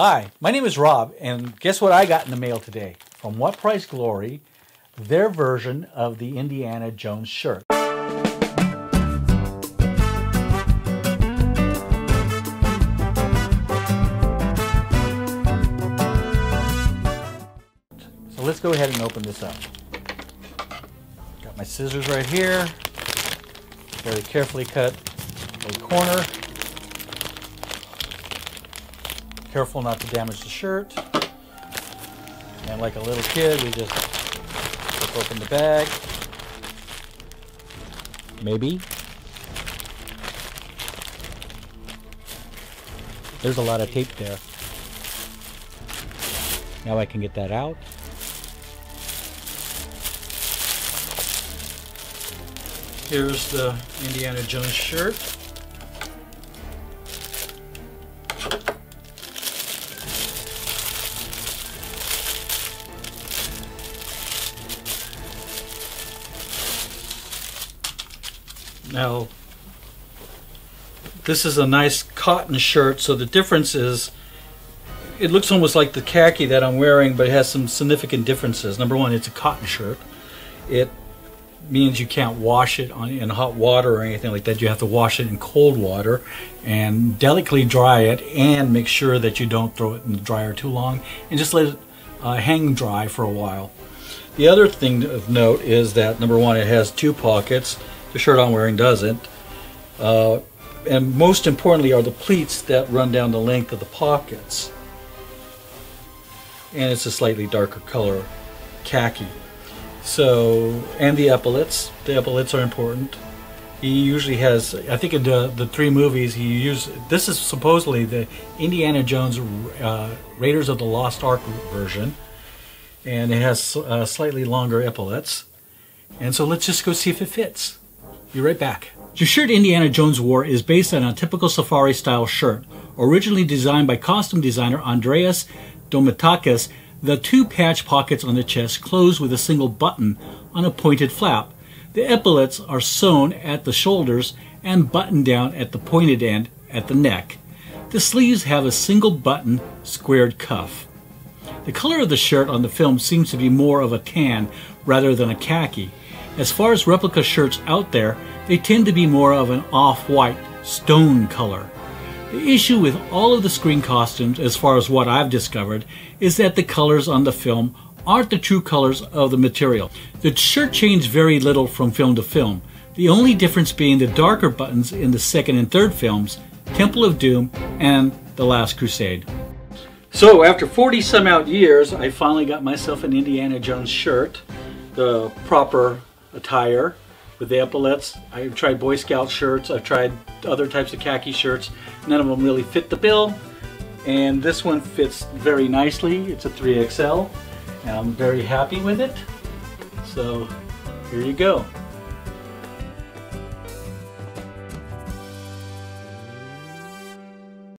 Hi, my name is Rob, and guess what I got in the mail today? From What Price Glory, their version of the Indiana Jones shirt. So let's go ahead and open this up. Got my scissors right here. Very carefully cut a corner. Careful not to damage the shirt. And like a little kid, we just rip open the bag. Maybe. There's a lot of tape there. Now I can get that out. Here's the Indiana Jones shirt. Now, this is a nice cotton shirt, so the difference is it looks almost like the khaki that I'm wearing, but it has some significant differences. Number one, it's a cotton shirt. It means you can't wash it on, in hot water or anything like that. You have to wash it in cold water and delicately dry it and make sure that you don't throw it in the dryer too long and just let it uh, hang dry for a while. The other thing of note is that number one, it has two pockets the shirt I'm wearing doesn't. Uh, and most importantly are the pleats that run down the length of the pockets. And it's a slightly darker color, khaki. So, and the epaulets. The epaulets are important. He usually has, I think in the, the three movies, he used, this is supposedly the Indiana Jones uh, Raiders of the Lost Ark version. And it has uh, slightly longer epaulets. And so let's just go see if it fits. Be right back. The shirt Indiana Jones wore is based on a typical safari style shirt. Originally designed by costume designer Andreas Domitakis, the two patch pockets on the chest close with a single button on a pointed flap. The epaulets are sewn at the shoulders and buttoned down at the pointed end at the neck. The sleeves have a single button squared cuff. The color of the shirt on the film seems to be more of a tan rather than a khaki. As far as replica shirts out there, they tend to be more of an off-white, stone color. The issue with all of the screen costumes, as far as what I've discovered, is that the colors on the film aren't the true colors of the material. The shirt changed very little from film to film, the only difference being the darker buttons in the second and third films, Temple of Doom and The Last Crusade. So after 40 some out years, I finally got myself an Indiana Jones shirt, the proper attire with the epaulets. I've tried Boy Scout shirts, I've tried other types of khaki shirts. None of them really fit the bill. And this one fits very nicely. It's a 3XL and I'm very happy with it. So here you go.